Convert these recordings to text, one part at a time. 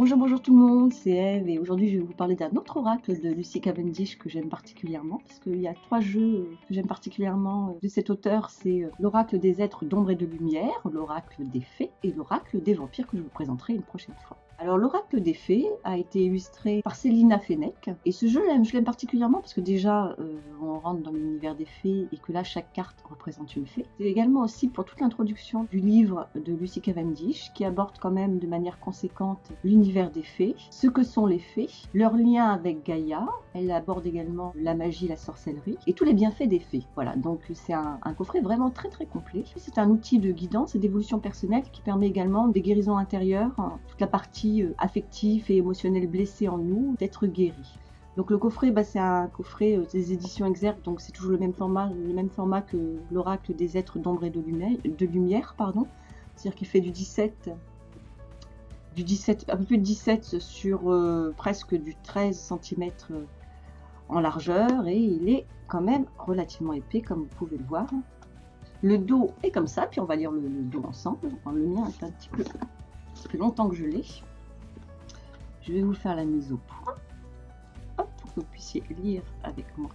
Bonjour, bonjour tout le monde, c'est Eve et aujourd'hui je vais vous parler d'un autre oracle de Lucy Cavendish que j'aime particulièrement parce qu'il y a trois jeux que j'aime particulièrement de cet auteur, c'est l'oracle des êtres d'ombre et de lumière, l'oracle des fées et l'oracle des vampires que je vous présenterai une prochaine fois. Alors l'oracle des fées a été illustré par Célina Fennec et ce jeu je l'aime particulièrement parce que déjà euh, on rentre dans l'univers des fées et que là chaque carte représente une fée. C'est également aussi pour toute l'introduction du livre de Lucy Cavendish qui aborde quand même de manière conséquente l'univers des fées, ce que sont les fées, leur lien avec Gaïa, elle aborde également la magie, la sorcellerie et tous les bienfaits des fées. Voilà, donc c'est un, un, coffret vraiment très très complet. C'est un outil de guidance et d'évolution personnelle qui permet également des guérisons intérieures, hein, toute la partie euh, affectif et émotionnel blessé en nous d'être guéri. Donc le coffret, bah, c'est un coffret euh, des éditions Exergue, donc c'est toujours le même format, le même format que l'oracle des êtres d'ombre et de lumière, de lumière pardon. C'est-à-dire qu'il fait du 17, du 17, un peu plus de 17 sur euh, presque du 13 cm en largeur et il est quand même relativement épais comme vous pouvez le voir. Le dos est comme ça, puis on va lire le, dos ensemble. le mien est un petit peu, ça fait longtemps que je l'ai. Je vais vous faire la mise au point pour que vous puissiez lire avec moi.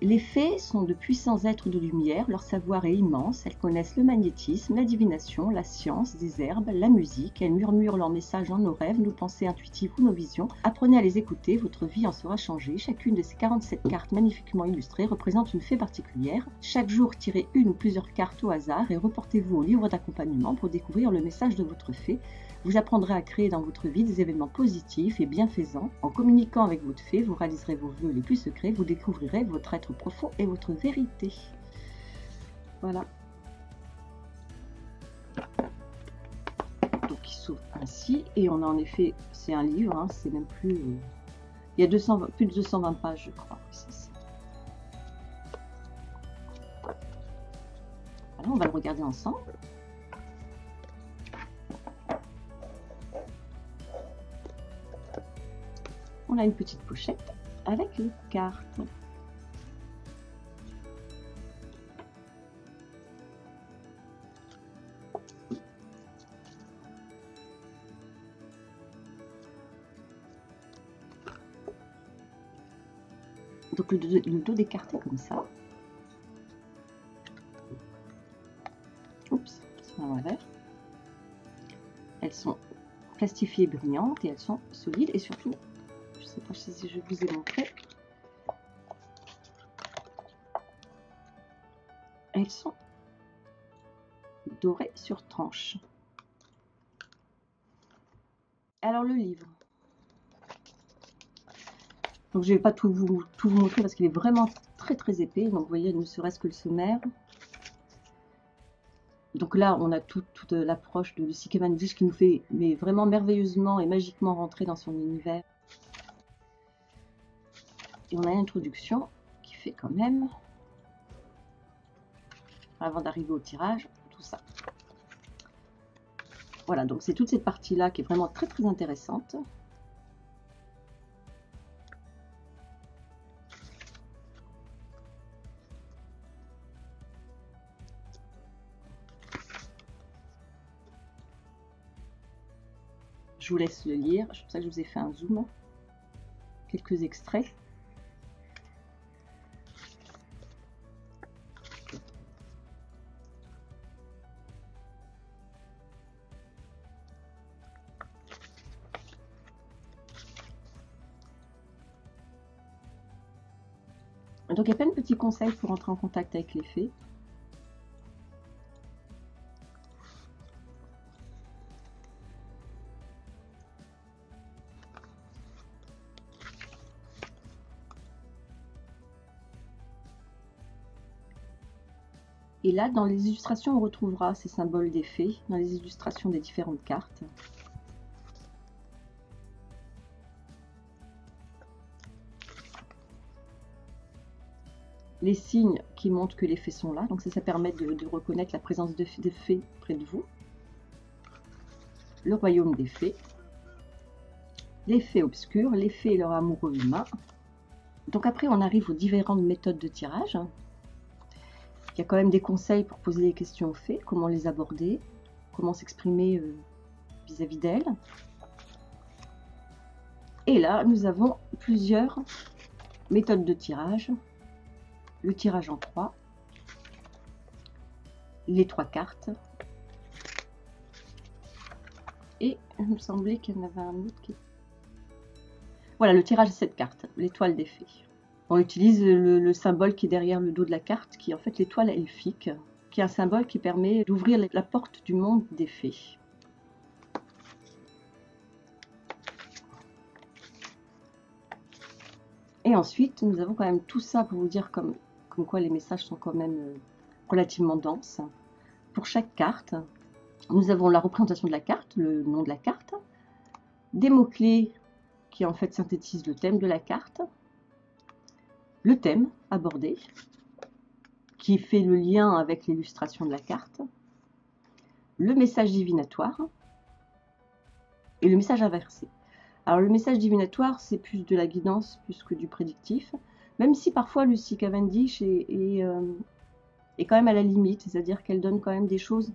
Les fées sont de puissants êtres de lumière, leur savoir est immense, elles connaissent le magnétisme, la divination, la science des herbes, la musique, elles murmurent leurs messages dans nos rêves, nos pensées intuitives ou nos visions. Apprenez à les écouter, votre vie en sera changée. Chacune de ces 47 cartes magnifiquement illustrées représente une fée particulière. Chaque jour, tirez une ou plusieurs cartes au hasard et reportez-vous au livre d'accompagnement pour découvrir le message de votre fée. Vous apprendrez à créer dans votre vie des événements positifs et bienfaisants. En communiquant avec votre fée, vous réaliserez vos vœux les plus secrets, vous découvrirez votre être profond et votre vérité. Voilà. Donc il s'ouvre ainsi et on a en effet, c'est un livre, hein, c'est même plus... Euh, il y a 200, plus de 220 pages je crois. Voilà, on va le regarder ensemble. Une petite pochette avec les cartes. Donc le dos, est comme ça. Oups, Elles sont plastifiées brillantes et elles sont solides et surtout sais pas si je vous ai montré. Elles sont dorées sur tranche. Alors le livre. Donc je vais pas tout vous, montrer parce qu'il est vraiment très très épais. Donc vous voyez, ne serait-ce que le sommaire. Donc là, on a toute, l'approche de Lucie Cavendish qui nous fait mais vraiment merveilleusement et magiquement rentrer dans son univers. Et on a une introduction qui fait quand même, avant d'arriver au tirage, tout ça. Voilà, donc c'est toute cette partie-là qui est vraiment très très intéressante. Je vous laisse le lire, c'est pour ça que je vous ai fait un zoom. Quelques extraits. Donc il y a plein de petits conseils pour entrer en contact avec les fées. Et là, dans les illustrations, on retrouvera ces symboles des fées, dans les illustrations des différentes cartes. Les signes qui montrent que les fées sont là. Donc ça, ça permet de, reconnaître la présence de, fées près de vous. Le royaume des fées. Les fées obscures, les fées et leur amoureux humain. Donc après, on arrive aux différentes méthodes de tirage. Il y a quand même des conseils pour poser des questions aux fées, comment les aborder, comment s'exprimer euh, vis-à-vis d'elles. Et là, nous avons plusieurs méthodes de tirage. Le tirage en trois, les trois cartes. Et il me semblait qu'il y en avait un autre qui... Voilà, le tirage de cette carte, l'étoile des fées. On utilise le, symbole qui est derrière le dos de la carte, qui est en fait l'étoile elfique, qui est un symbole qui permet d'ouvrir la porte du monde des fées. Et ensuite, nous avons quand même tout ça pour vous dire comme, comme quoi les messages sont quand même euh, relativement denses. Pour chaque carte, nous avons la représentation de la carte, le nom de la carte, des mots-clés qui en fait synthétisent le thème de la carte, le thème abordé, qui fait le lien avec l'illustration de la carte, le message divinatoire et le message inversé. Alors le message divinatoire, c'est plus de la guidance plus que du prédictif, même si parfois Lucy Cavendish euh, est quand même à la limite, c'est-à-dire qu'elle donne quand même des choses,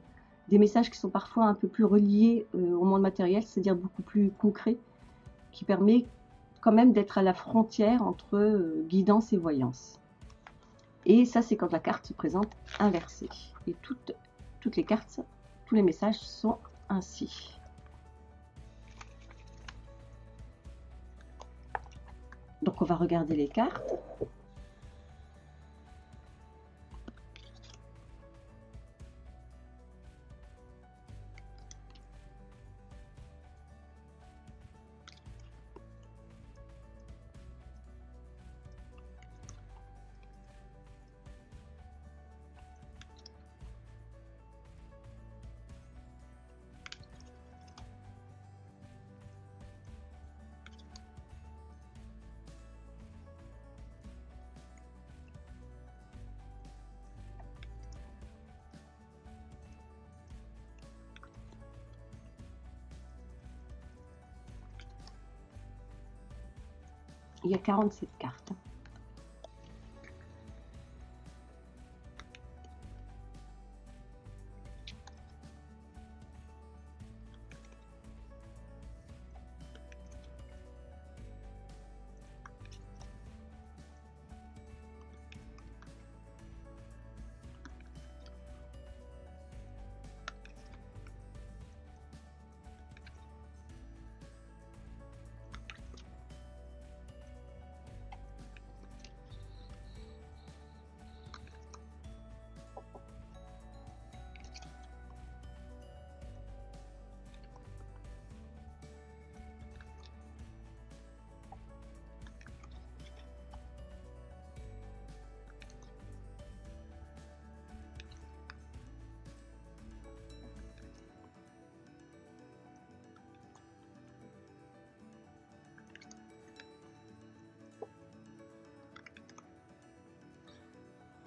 des messages qui sont parfois un peu plus reliés euh, au monde matériel, c'est-à-dire beaucoup plus concrets, qui permet quand même d'être à la frontière entre euh, guidance et voyance. Et ça, c'est quand la carte se présente inversée. Et toutes les cartes, tous les messages sont ainsi. Donc on va regarder les cartes. Il y a 47 cartes.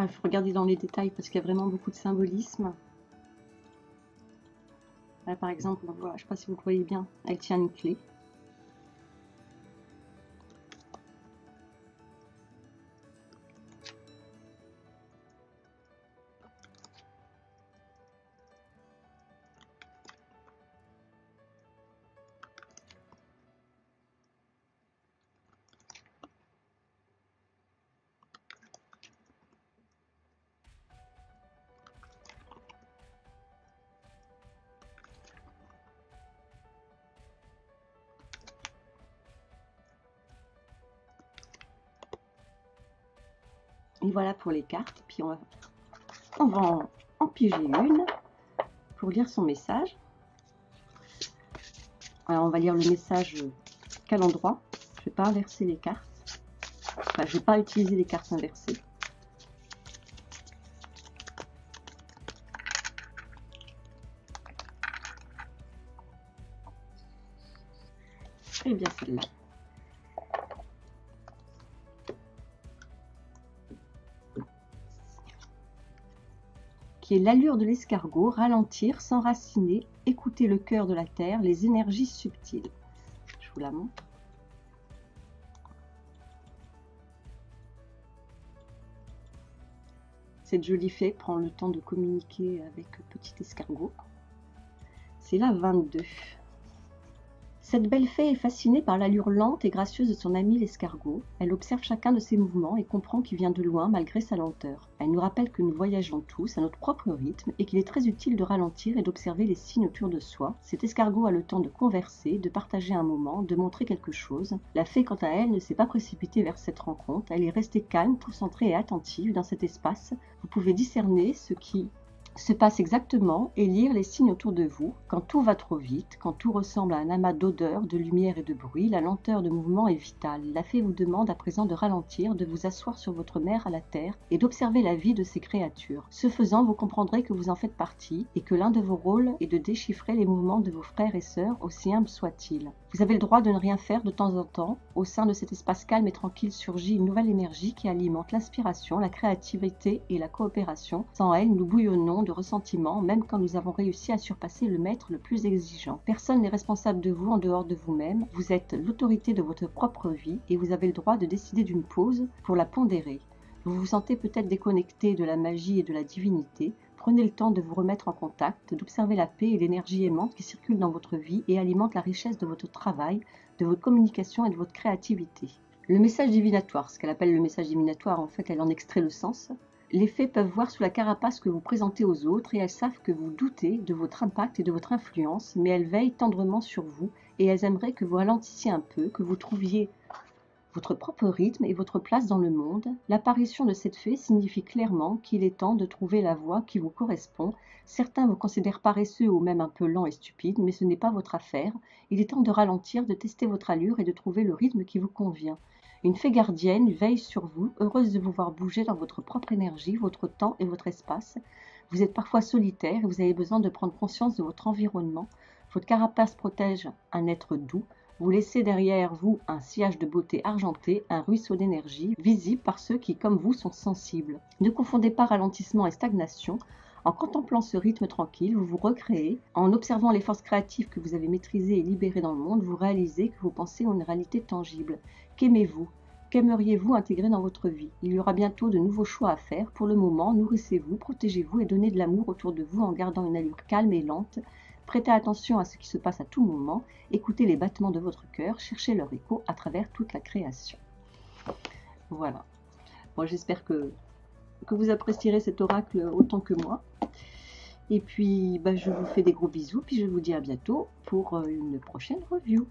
Il faut regarder dans les détails parce qu'il y a vraiment beaucoup de symbolisme. par exemple, je ne sais pas si vous voyez bien, elle tient une clé. Et voilà pour les cartes. Puis on va, on va en, piger une pour lire son message. Alors on va lire le message quel endroit. Je ne vais pas inverser les cartes. Enfin, je ne vais pas utiliser les cartes inversées. Et bien celle-là. Qui est l'allure de l'escargot, ralentir, s'enraciner, écouter le cœur de la terre, les énergies subtiles. Je vous la montre. Cette jolie fée prend le temps de communiquer avec petit escargot. C'est la 22. Cette belle fée est fascinée par l'allure lente et gracieuse de son ami l'escargot. Elle observe chacun de ses mouvements et comprend qu'il vient de loin malgré sa lenteur. Elle nous rappelle que nous voyageons tous à notre propre rythme et qu'il est très utile de ralentir et d'observer les signes autour de soi. Cet escargot a le temps de converser, de partager un moment, de montrer quelque chose. La fée, quant à elle, ne s'est pas précipitée vers cette rencontre. Elle est restée calme, concentrée et attentive dans cet espace. Vous pouvez discerner ce qui se passe exactement et lire les signes autour de vous. Quand tout va trop vite, quand tout ressemble à un amas d'odeurs, de lumière et de bruit, la lenteur de mouvement est vitale. La fée vous demande à présent de ralentir, de vous asseoir sur votre mère à la terre et d'observer la vie de ces créatures. Ce faisant, vous comprendrez que vous en faites partie et que l'un de vos rôles est de déchiffrer les mouvements de vos frères et sœurs, aussi humbles soient-ils. Vous avez le droit de ne rien faire de temps en temps. Au sein de cet espace calme et tranquille surgit une nouvelle énergie qui alimente l'inspiration, la créativité et la coopération. Sans elle, nous bouillonnons de ressentiments, même quand nous avons réussi à surpasser le maître le plus exigeant. Personne n'est responsable de vous en dehors de vous-même. Vous êtes l'autorité de votre propre vie et vous avez le droit de décider d'une pause pour la pondérer. Vous vous sentez peut-être déconnecté de la magie et de la divinité. Prenez le temps de vous remettre en contact, d'observer la paix et l'énergie aimante qui circulent dans votre vie et alimentent la richesse de votre travail, de votre communication et de votre créativité. Le message divinatoire, ce qu'elle appelle le message divinatoire, en fait, elle en extrait le sens. Les fées peuvent voir sous la carapace que vous présentez aux autres et elles savent que vous doutez de votre impact et de votre influence, mais elles veillent tendrement sur vous et elles aimeraient que vous ralentissiez un peu, que vous trouviez votre propre rythme et votre place dans le monde. L'apparition de cette fée signifie clairement qu'il est temps de trouver la voie qui vous correspond. Certains vous considèrent paresseux ou même un peu lent et stupide, mais ce n'est pas votre affaire. Il est temps de ralentir, de tester votre allure et de trouver le rythme qui vous convient. Une fée gardienne veille sur vous, heureuse de vous voir bouger dans votre propre énergie, votre temps et votre espace. Vous êtes parfois solitaire et vous avez besoin de prendre conscience de votre environnement. Votre carapace protège un être doux. Vous laissez derrière vous un sillage de beauté argentée, un ruisseau d'énergie, visible par ceux qui, comme vous, sont sensibles. Ne confondez pas ralentissement et stagnation. En contemplant ce rythme tranquille, vous vous recréez. En observant les forces créatives que vous avez maîtrisées et libérées dans le monde, vous réalisez que vous pensez à une réalité tangible. Qu'aimez-vous? Qu'aimeriez-vous intégrer dans votre vie? Il y aura bientôt de nouveaux choix à faire. Pour le moment, nourrissez-vous, protégez-vous et donnez de l'amour autour de vous en gardant une allure calme et lente. Prêtez attention à ce qui se passe à tout moment. Écoutez les battements de votre cœur. Cherchez leur écho à travers toute la création. Voilà. Bon, j'espère que vous apprécierez cet oracle autant que moi. Et puis, bah, je vous fais des gros bisous, puis je vous dis à bientôt pour euh, une prochaine review.